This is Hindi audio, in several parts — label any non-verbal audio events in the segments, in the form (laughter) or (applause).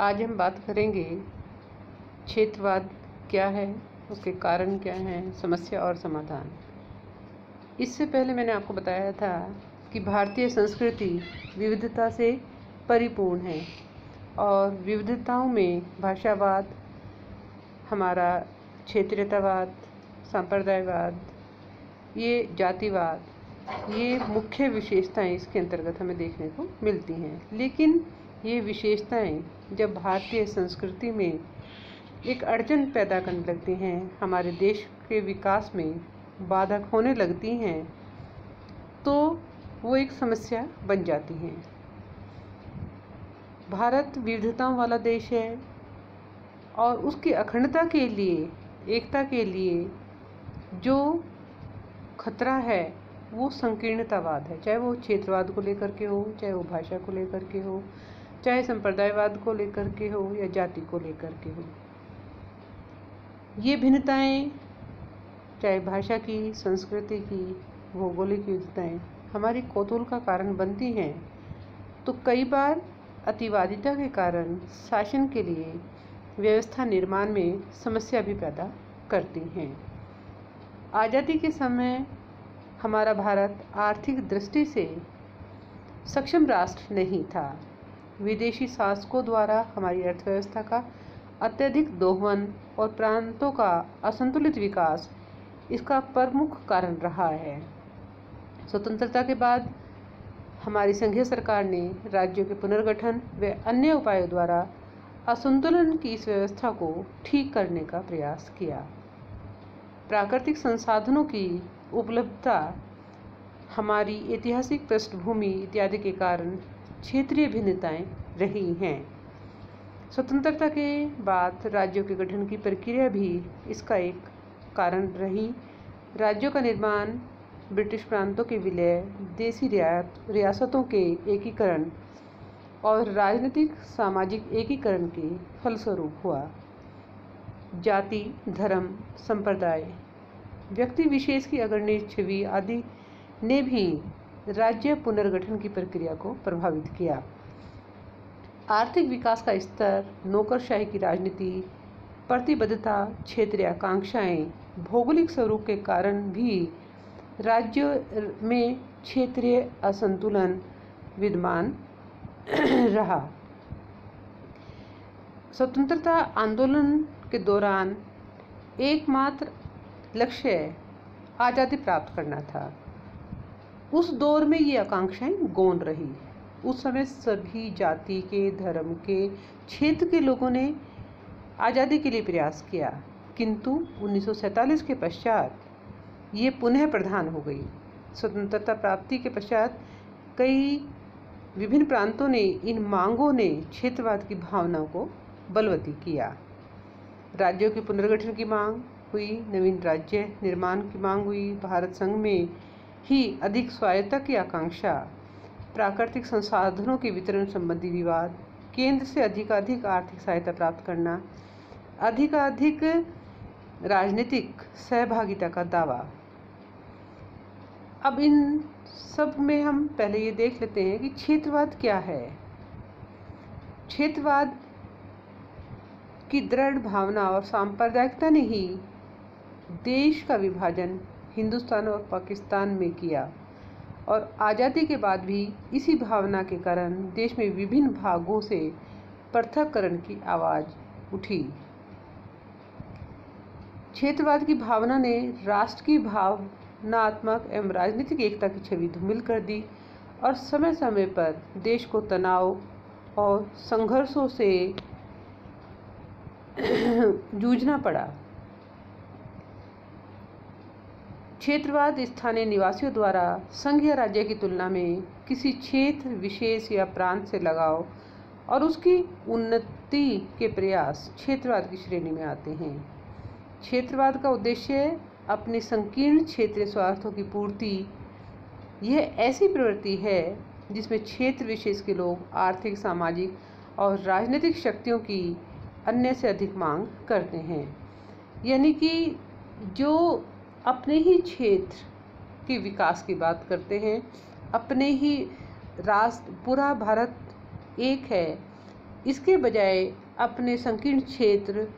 आज हम बात करेंगे क्षेत्रवाद क्या है, उसके कारण क्या हैं, समस्या और समाधान। इससे पहले मैंने आपको बताया था कि भारतीय संस्कृति विविधता से परिपूर्ण है और विविधताओं में भाषावाद, हमारा क्षेत्रीयतावाद, सांप्रदायवाद, ये जातिवाद, ये मुख्य विशेषताएँ इसके अंतर्गत हमें देखने को मिलती हैं। लेकिन ये विशेषताएँ जब भारतीय संस्कृति में एक अड़चन पैदा करने लगती हैं, हमारे देश के विकास में बाधक होने लगती हैं तो वो एक समस्या बन जाती हैं। भारत विविधताओं वाला देश है और उसकी अखंडता के लिए, एकता के लिए जो खतरा है, वो संकीर्णतावाद है, चाहे वो क्षेत्रवाद को लेकर के हो, चाहे वो भाषा को लेकर के हो चाहे संप्रदायवाद को लेकर के हो या जाति को लेकर के हो। ये भिन्नताएँ, चाहे भाषा की, संस्कृति की, भौगोलिक विविधताएँ हमारी कौतूल का कारण बनती हैं तो कई बार अतिवादिता के कारण शासन के लिए व्यवस्था निर्माण में समस्या भी पैदा करती हैं। आज़ादी के समय हमारा भारत आर्थिक दृष्टि से सक्षम राष्ट्र नहीं था। विदेशी शासकों द्वारा हमारी अर्थव्यवस्था का अत्यधिक दोहन और प्रांतों का असंतुलित विकास इसका प्रमुख कारण रहा है। स्वतंत्रता के बाद हमारी संघीय सरकार ने राज्यों के पुनर्गठन व अन्य उपायों द्वारा असंतुलन की इस व्यवस्था को ठीक करने का प्रयास किया। प्राकृतिक संसाधनों की उपलब्धता, हमारी ऐतिहासिक पृष्ठभूमि इत्यादि के कारण क्षेत्रीय भिन्नताएँ रही हैं। स्वतंत्रता के बाद राज्यों के गठन की प्रक्रिया भी इसका एक कारण रही। राज्यों का निर्माण, ब्रिटिश प्रांतों के विलय, देसी रियासतों के एकीकरण और राजनीतिक सामाजिक एकीकरण के फलस्वरूप हुआ। जाति, धर्म, संप्रदाय, व्यक्ति विशेष की अग्रणी छवि आदि ने भी राज्य पुनर्गठन की प्रक्रिया को प्रभावित किया। आर्थिक विकास का स्तर, नौकरशाही की राजनीति, प्रतिबद्धता क्षेत्रीय आकांक्षाएँ, भौगोलिक स्वरूप के कारण भी राज्य में क्षेत्रीय असंतुलन विद्यमान (clears throat) रहा। स्वतंत्रता आंदोलन के दौरान एकमात्र लक्ष्य आज़ादी प्राप्त करना था। उस दौर में ये आकांक्षाएँ गौन रही। उस समय सभी जाति के, धर्म के, क्षेत्र के लोगों ने आज़ादी के लिए प्रयास किया। किंतु 1947 के पश्चात ये पुनः प्रधान हो गई। स्वतंत्रता प्राप्ति के पश्चात कई विभिन्न प्रांतों ने इन मांगों ने क्षेत्रवाद की भावनाओं को बलवती किया। राज्यों के पुनर्गठन की मांग हुई, नवीन राज्य निर्माण की मांग हुई, भारत संघ में ही अधिक स्वायत्ता की आकांक्षा, प्राकृतिक संसाधनों के वितरण संबंधी विवाद, केंद्र से अधिकाधिक आर्थिक सहायता प्राप्त करना, अधिकाधिक राजनीतिक सहभागिता का दावा। अब इन सब में हम पहले ये देख लेते हैं कि क्षेत्रवाद क्या है। क्षेत्रवाद की दृढ़ भावना और सांप्रदायिकता ने ही देश का विभाजन हिंदुस्तान और पाकिस्तान में किया। और आज़ादी के बाद भी इसी भावना के कारण देश में विभिन्न भागों से पृथककरण की आवाज़ उठी। क्षेत्रवाद की भावना ने राष्ट्र की भावनात्मक एवं राजनीतिक एकता की छवि धूमिल कर दी और समय समय पर देश को तनाव और संघर्षों से (clears throat) जूझना पड़ा। क्षेत्रवाद स्थानीय निवासियों द्वारा संघ या राज्य की तुलना में किसी क्षेत्र विशेष या प्रांत से लगाव और उसकी उन्नति के प्रयास क्षेत्रवाद की श्रेणी में आते हैं। क्षेत्रवाद का उद्देश्य अपने संकीर्ण क्षेत्रीय स्वार्थों की पूर्ति। यह ऐसी प्रवृत्ति है जिसमें क्षेत्र विशेष के लोग आर्थिक, सामाजिक और राजनीतिक शक्तियों की अन्य से अधिक मांग करते हैं। यानी कि जो अपने ही क्षेत्र के विकास की बात करते हैं। अपने ही राष्ट्र पूरा भारत एक है। इसके बजाय अपने संकीर्ण क्षेत्र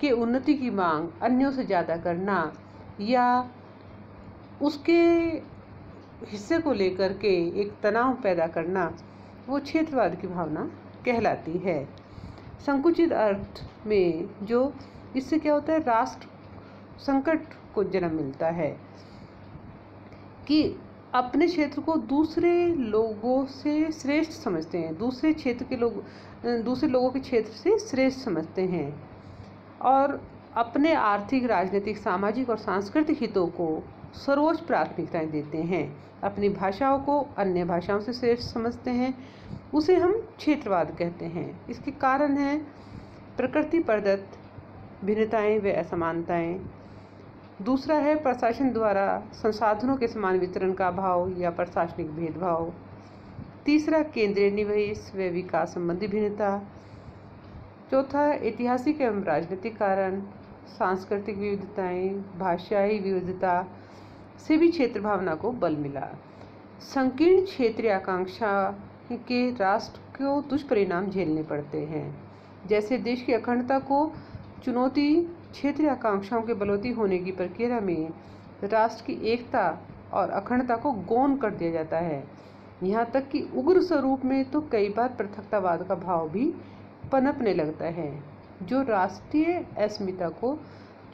के उन्नति की मांग अन्यों से ज़्यादा करना या उसके हिस्से को लेकर के एक तनाव पैदा करना, वो क्षेत्रवाद की भावना कहलाती है। संकुचित अर्थ में जो, इससे क्या होता है? राष्ट्र संकट को जन्म मिलता है, कि अपने क्षेत्र को दूसरे लोगों से श्रेष्ठ समझते हैं, दूसरे क्षेत्र के लोग, दूसरे लोगों के क्षेत्र से श्रेष्ठ समझते हैं और अपने आर्थिक, राजनीतिक, सामाजिक और सांस्कृतिक हितों को सर्वोच्च प्राथमिकताएँ देते हैं। अपनी भाषाओं को अन्य भाषाओं से श्रेष्ठ समझते हैं, उसे हम क्षेत्रवाद कहते हैं। इसके कारण हैं प्रकृति, प्रदत्त भिन्नताएँ व असमानताएँ। दूसरा है प्रशासन द्वारा संसाधनों के समान वितरण का अभाव या प्रशासनिक भेदभाव। तीसरा, केंद्रीय निवेश व विकास संबंधी भिन्नता। चौथा, ऐतिहासिक एवं राजनीतिक कारण, सांस्कृतिक विविधताएँ, भाषाई विविधता से भी क्षेत्र भावना को बल मिला। संकीर्ण क्षेत्रीय आकांक्षा के राष्ट्र को दुष्परिणाम झेलने पड़ते हैं। जैसे देश की अखंडता को चुनौती क्षेत्रीय आकांक्षाओं के बलौती होने की प्रक्रिया में राष्ट्र की एकता और अखंडता को गौन कर दिया जाता है। यहाँ तक कि उग्र स्वरूप में तो कई बार पृथकतावाद का भाव भी पनपने लगता है, जो राष्ट्रीय अस्मिता को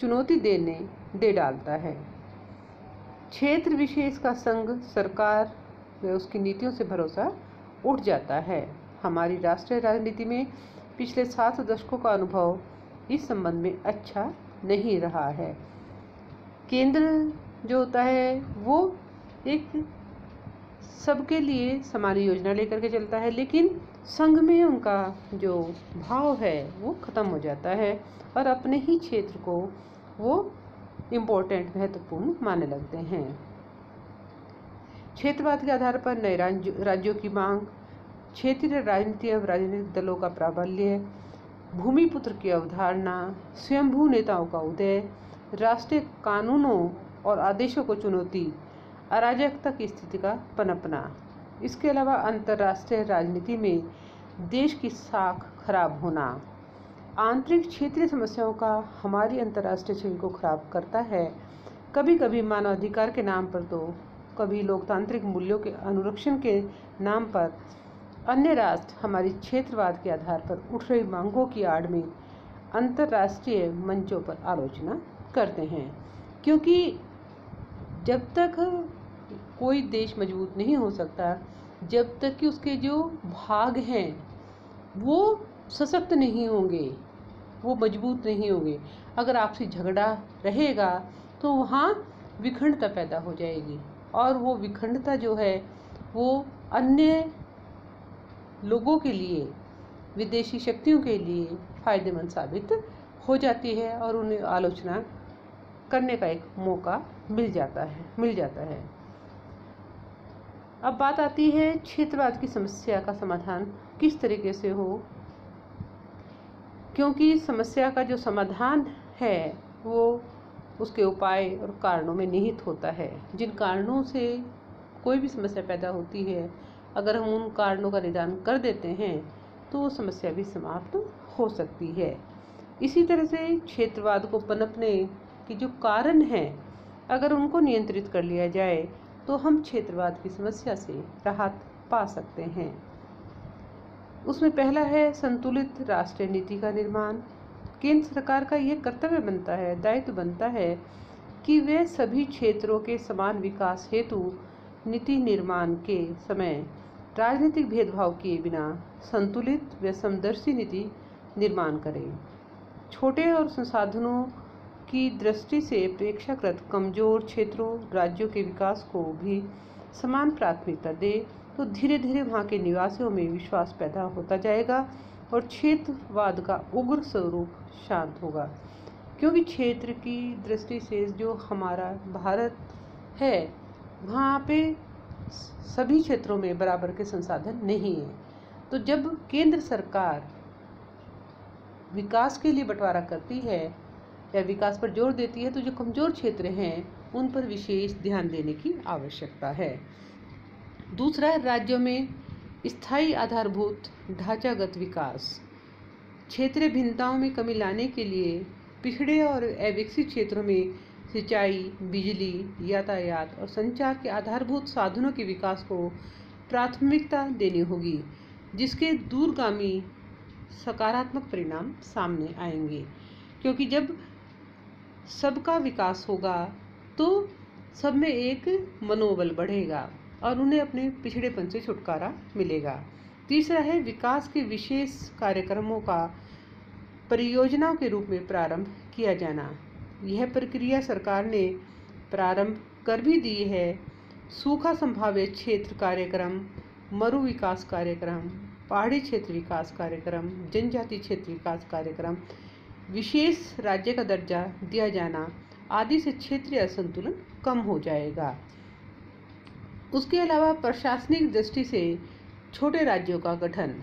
चुनौती देने, दे डालता है। क्षेत्र विशेष का संघ, सरकार व उसकी नीतियों से भरोसा उठ जाता है। हमारी राष्ट्रीय राजनीति में पिछले सात दशकों का अनुभव इस संबंध में अच्छा नहीं रहा है। केंद्र जो होता है, वो एक सबके लिए समान योजना लेकर के चलता है, लेकिन संघ में उनका जो भाव है, वो ख़त्म हो जाता है और अपने ही क्षेत्र को वो इम्पोर्टेंट महत्वपूर्ण मानने लगते हैं। क्षेत्रवाद के आधार पर नए राज्यों की मांग, क्षेत्रीय राजनीति एवं राजनीतिक दलों का प्राबल्य भूमिपुत्र की अवधारणा, स्वयंभू नेताओं का उदय, राष्ट्रीय कानूनों और आदेशों को चुनौती, अराजकता की स्थिति का पनपना। इसके अलावा अंतर्राष्ट्रीय राजनीति में देश की साख खराब होना। आंतरिक क्षेत्रीय समस्याओं का हमारी अंतर्राष्ट्रीय छवि को खराब करता है। कभी कभी मानवाधिकार के नाम पर तो कभी लोकतांत्रिक मूल्यों के अनुरक्षण के नाम पर अन्य राष्ट्र हमारी क्षेत्रवाद के आधार पर उठ रही मांगों की आड़ में अंतर्राष्ट्रीय मंचों पर आलोचना करते हैं। क्योंकि जब तक कोई देश मज़बूत नहीं हो सकता, जब तक कि उसके जो भाग हैं, वो सशक्त नहीं होंगे, वो मज़बूत नहीं होंगे। अगर आपसे झगड़ा रहेगा तो वहाँ विखंडता पैदा हो जाएगी। और वो विखंडता जो है, वो अन्य लोगों के लिए, विदेशी शक्तियों के लिए फ़ायदेमंद साबित हो जाती है और उन्हें आलोचना करने का एक मौका मिल जाता है, मिल जाता है। अब बात आती है क्षेत्रवाद की समस्या का समाधान किस तरीके से हो? क्योंकि समस्या का जो समाधान है, वो उसके उपाय और कारणों में निहित होता है। जिन कारणों से कोई भी समस्या पैदा होती है अगर हम उन कारणों का निदान कर देते हैं तो वो समस्या भी समाप्त हो सकती है। इसी तरह से क्षेत्रवाद को पनपने के जो कारण हैं, अगर उनको नियंत्रित कर लिया जाए तो हम क्षेत्रवाद की समस्या से राहत पा सकते हैं। उसमें पहला है संतुलित राष्ट्रीय नीति का निर्माण। केंद्र सरकार का यह कर्तव्य बनता है, दायित्व बनता है कि वे सभी क्षेत्रों के समान विकास हेतु नीति निर्माण के समय राजनीतिक भेदभाव किए बिना संतुलित व समदर्शी नीति निर्माण करें। छोटे और संसाधनों की दृष्टि से अपेक्षाकृत कमज़ोर क्षेत्रों, राज्यों के विकास को भी समान प्राथमिकता दे तो धीरे धीरे वहाँ के निवासियों में विश्वास पैदा होता जाएगा और क्षेत्रवाद का उग्र स्वरूप शांत होगा। क्योंकि क्षेत्र की दृष्टि से जो हमारा भारत है, वहाँ पे सभी क्षेत्रों में बराबर के संसाधन नहीं है। तो जब केंद्र सरकार विकास के लिए बंटवारा करती है या विकास पर ज़ोर देती है तो जो कमज़ोर क्षेत्र हैं, उन पर विशेष ध्यान देने की आवश्यकता है। दूसरा, राज्यों में स्थायी आधारभूत ढांचागत विकास। क्षेत्रीय भिन्नताओं में कमी लाने के लिए पिछड़े और अविकसित क्षेत्रों में सिंचाई, बिजली, यातायात और संचार के आधारभूत साधनों के विकास को प्राथमिकता देनी होगी, जिसके दूरगामी सकारात्मक परिणाम सामने आएँगे। क्योंकि जब सबका विकास होगा तो सब में एक मनोबल बढ़ेगा और उन्हें अपने पिछड़ेपन से छुटकारा मिलेगा। तीसरा है, विकास के विशेष कार्यक्रमों का परियोजनाओं के रूप में प्रारंभ किया जाना। यह प्रक्रिया सरकार ने प्रारंभ कर भी दी है। सूखा संभावित क्षेत्र कार्यक्रम, मरु विकास कार्यक्रम, पहाड़ी क्षेत्र विकास कार्यक्रम, जनजाति क्षेत्र विकास कार्यक्रम, विशेष राज्य का दर्जा दिया जाना आदि से क्षेत्रीय असंतुलन कम हो जाएगा। उसके अलावा प्रशासनिक दृष्टि से छोटे राज्यों का गठन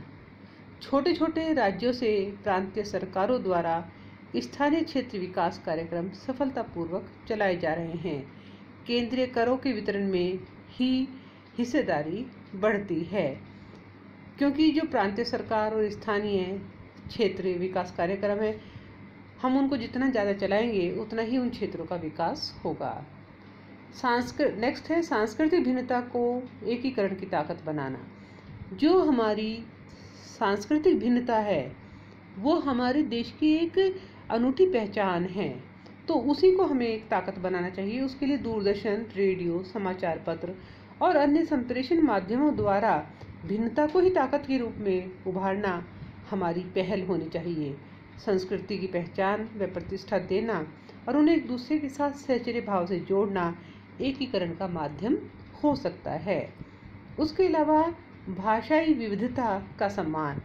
छोटे छोटे राज्यों से प्रांतीय सरकारों द्वारा स्थानीय क्षेत्र विकास कार्यक्रम सफलतापूर्वक चलाए जा रहे हैं। केंद्रीय करों के वितरण में ही हिस्सेदारी बढ़ती है, क्योंकि जो प्रांतीय सरकार और स्थानीय क्षेत्रीय विकास कार्यक्रम है, हम उनको जितना ज़्यादा चलाएँगे, उतना ही उन क्षेत्रों का विकास होगा। सांस्कृत नेक्स्ट है सांस्कृतिक भिन्नता को एकीकरण की ताकत बनाना। जो हमारी सांस्कृतिक भिन्नता है, वो हमारे देश की एक अनूठी पहचान है तो उसी को हमें एक ताकत बनाना चाहिए। उसके लिए दूरदर्शन, रेडियो, समाचार पत्र और अन्य संप्रेषण माध्यमों द्वारा भिन्नता को ही ताकत के रूप में उभारना हमारी पहल होनी चाहिए। संस्कृति की पहचान व प्रतिष्ठा देना और उन्हें एक दूसरे के साथ सहचर्य भाव से जोड़ना एकीकरण का माध्यम हो सकता है। उसके अलावा भाषाई विविधता का सम्मान।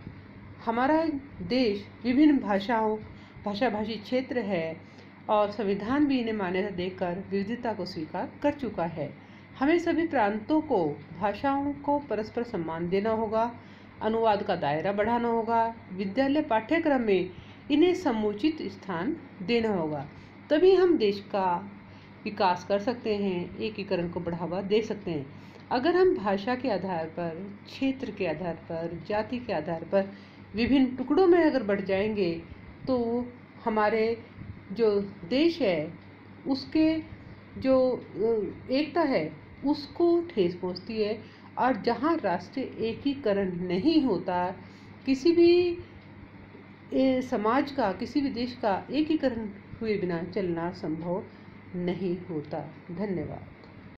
हमारा देश विभिन्न भाषाओं भाषा भाषी क्षेत्र है और संविधान भी इन्हें मान्यता देकर विविधता को स्वीकार कर चुका है। हमें सभी प्रांतों को, भाषाओं को परस्पर सम्मान देना होगा, अनुवाद का दायरा बढ़ाना होगा, विद्यालय पाठ्यक्रम में इन्हें समुचित स्थान देना होगा। तभी हम देश का विकास कर सकते हैं, एकीकरण को बढ़ावा दे सकते हैं। अगर हम भाषा के आधार पर, क्षेत्र के आधार पर, जाति के आधार पर विभिन्न टुकड़ों में अगर बढ़ जाएँगे तो हमारे जो देश है, उसके जो एकता है, उसको ठेस पहुँचती है। और जहाँ राष्ट्रीय एकीकरण नहीं होता, किसी भी समाज का, किसी भी देश का एकीकरण हुए बिना चलना संभव नहीं होता। धन्यवाद।